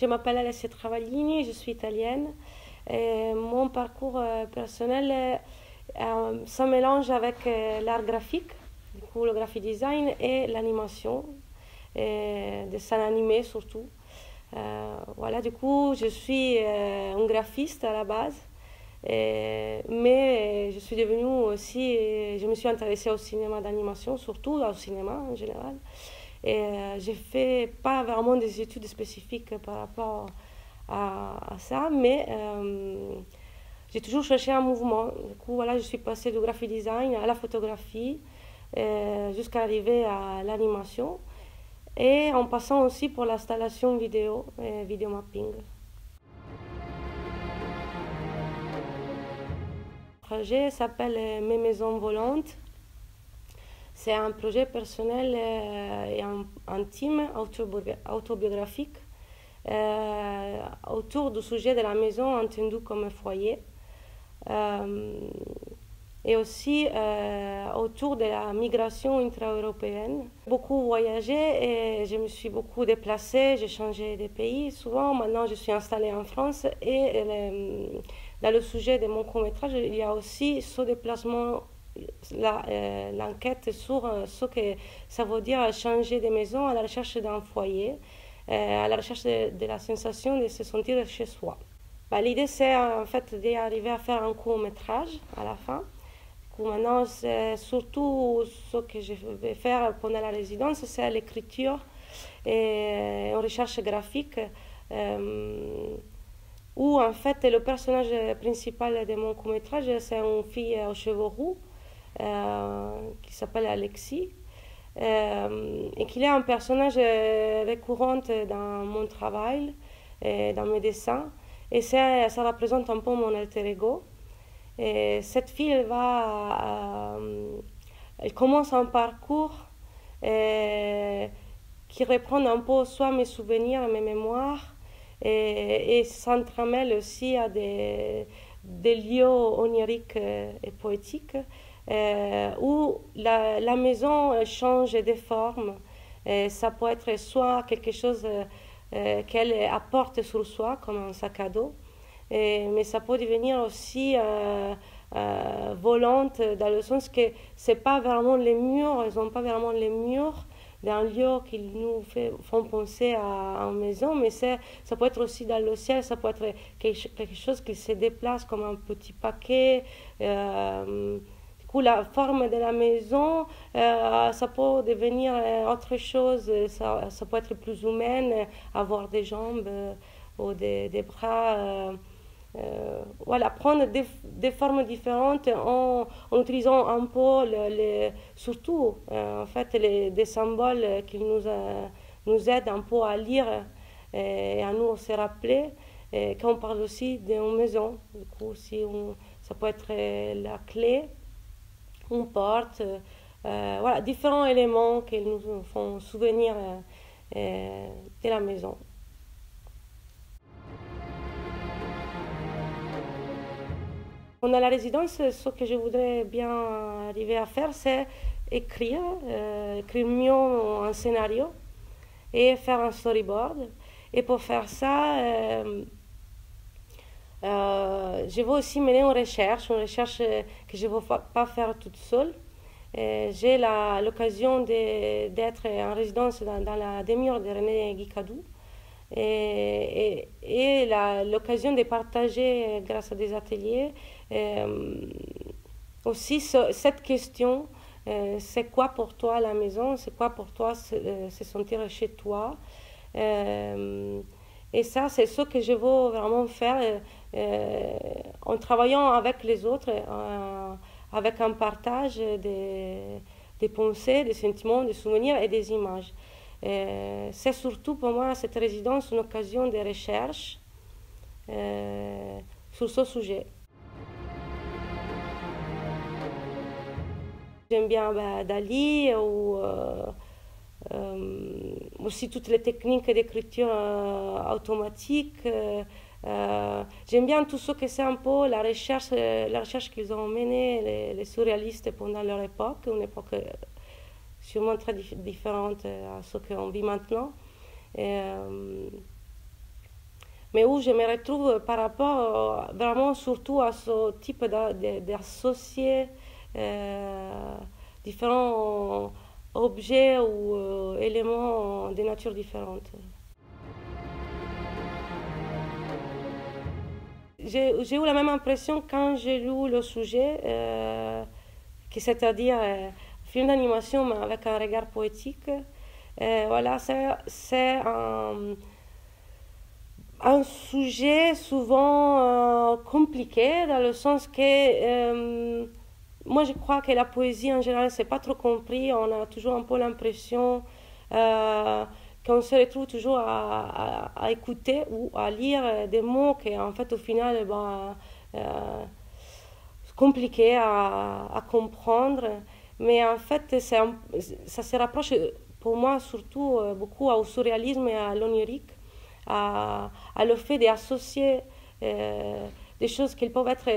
Je m'appelle Alessia Travaglini, je suis italienne. Mon parcours euh, personnel, euh, ça mélange avec euh, l'art graphique, du coup, le graphic design et l'animation, et dessin animé surtout. voilà, du coup, je suis un graphiste à la base, mais je suis devenue aussi, je me suis intéressée au cinéma d'animation, surtout au cinéma en général. Et euh, j'ai fait pas vraiment des études spécifiques par rapport à, ça, mais euh, j'ai toujours cherché un mouvement. Du coup, voilà, je suis passée du graphic design à la photographie euh, jusqu'à arriver à l'animation et en passant aussi pour l'installation vidéo et vidéo mapping. Le projet s'appelle Mes maisons volantes c'est un projet personnel euh, et intime, autobiographique, euh, autour du sujet de la maison entendu comme foyer. Euh, et aussi autour de la migration intra-européenne. Beaucoup voyagé et je me suis beaucoup déplacée, j'ai changé de pays souvent. Maintenant, je suis installée en France et dans le sujet de mon court-métrage, il y a aussi ce déplacement l'enquête sur euh, ce que ça veut dire changer de maison à la recherche d'un foyer, euh, à la recherche de, la sensation de se sentir chez soi. Bah, l'idée, c'est en fait d'arriver à faire un court métrage à la fin. maintenant, c'est surtout ce que je vais faire pendant la résidence, c'est l'écriture et une recherche graphique. où en fait le personnage principal de mon court métrage, c'est une fille aux cheveux roux euh, qui s'appelle Alexis, euh, et qu'il est un personnage euh, récurrent dans mon travail, dans mes dessins, et ça, ça représente un peu mon alter ego. Et cette fille, va, elle commence un parcours qui reprend un peu soit mes souvenirs, mes mémoires, et, et s'entremêle aussi à des, des lieux oniriques et poétiques euh, où la, la, maison change de forme. Et ça peut être soit quelque chose euh, qu'elle apporte sur soi, comme un sac à dos, mais ça peut devenir aussi euh, volante dans le sens que c'est pas vraiment les murs, ils n'ont pas vraiment les murs d'un lieu qui nous font penser à, une maison, mais ça peut être aussi dans le ciel, ça peut être quelque, chose qui se déplace comme un petit paquet la forme de la maison, euh, ça peut devenir euh, autre chose, ça, ça, peut être plus humain, avoir des jambes euh, ou des, des bras. voilà, prendre des, des, formes différentes en, en, utilisant un peu, les, surtout en fait, les, des symboles qui nous, nous aident un peu à lire et à nous se rappeler. Quand on parle aussi d'une maison, du coup, si ça peut être la clé une porte, euh, voilà, différents éléments qui nous font souvenir euh, euh, de la maison. Pendant la résidence, ce que je voudrais bien arriver à faire, c'est écrire, écrire mieux un scénario et faire un storyboard. Et pour faire ça, euh, je veux aussi mener une recherche, une recherche que je ne veux pas faire toute seule. Euh, j'ai l'occasion d'être en résidence dans, la demeure de René Guicadou et, et, l'occasion de partager grâce à des ateliers euh, aussi cette question c'est quoi pour toi la maison, c'est quoi pour toi se sentir chez toi. Et ça, c'est ce que je veux vraiment faire euh, en travaillant avec les autres, euh, avec un partage des, pensées, des sentiments, des souvenirs et des images. Euh, c'est surtout pour moi cette résidence une occasion de recherche sur ce sujet. J'aime bien bah, Dali ou aussi toutes les techniques d'écriture automatique. Euh, j'aime bien tout ce que c'est un peu la recherche, euh, la recherche qu'ils ont menée, les, surréalistes pendant leur époque, une époque euh, sûrement très différente à ce qu'on vit maintenant. Mais où je me retrouve par rapport vraiment surtout à ce type d'associer différents objets ou éléments de nature différente. j'ai eu la même impression quand j'ai lu le sujet, euh, c'est-à-dire euh, film d'animation mais avec un regard poétique. Euh, voilà, c'est un, un, sujet souvent compliqué dans le sens que moi je crois que la poésie en général c'est pas trop compris. On a toujours un peu l'impression qu'on se retrouve toujours à, à, écouter ou à lire des mots qui, en fait, au final, ben, euh, compliqués à, à, comprendre. Mais en fait, ça se rapproche pour moi surtout euh, beaucoup au surréalisme et à l'onirique, à, à, le fait d'associer euh, des choses qui peuvent être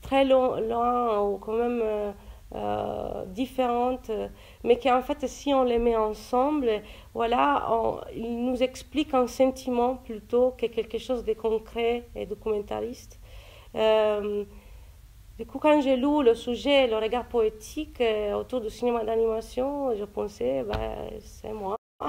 très loin, ou quand même euh, différentes, mais qu'en fait, si on les met ensemble, voilà, ils nous expliquent un sentiment plutôt que quelque chose de concret et documentaliste. Euh, du coup, quand j'ai lu le sujet, le regard poétique euh, autour du cinéma d'animation, je pensais, ben, c'est moi.